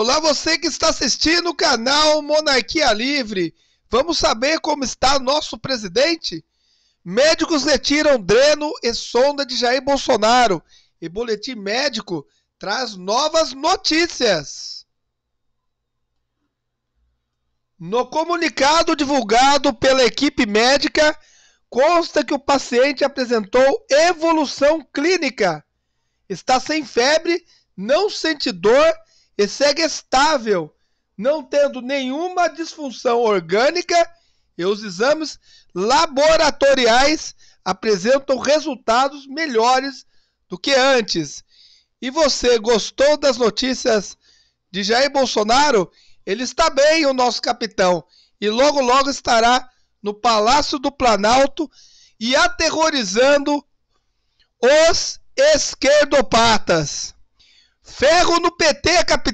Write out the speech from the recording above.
Olá, você que está assistindo o canal Monarquia Livre. Vamos saber como está nosso presidente? Médicos retiram dreno e sonda de Jair Bolsonaro. E boletim médico traz novas notícias. No comunicado divulgado pela equipe médica, consta que o paciente apresentou evolução clínica. Está sem febre, não sente dor e segue estável, não tendo nenhuma disfunção orgânica e os exames laboratoriais apresentam resultados melhores do que antes. E você gostou das notícias de Jair Bolsonaro? Ele está bem, o nosso capitão, e logo logo estará no Palácio do Planalto e aterrorizando os esquerdopatas. Ferro no PT, capitão.